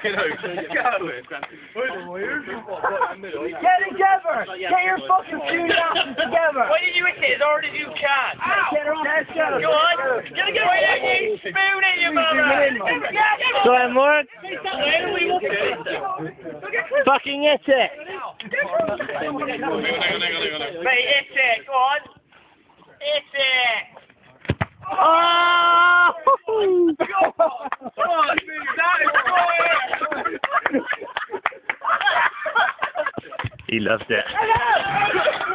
You know. Get together! Get your fucking shooting asses together! Why did you hit it as hard as you can? Get her on Let's go! Go on. Get get away you spoon in your mother. Go ahead, Mark. Do we look? Fucking hit it! Right, hit it. Go on. Hit it. Oh! Oh, that is fire. He loves it.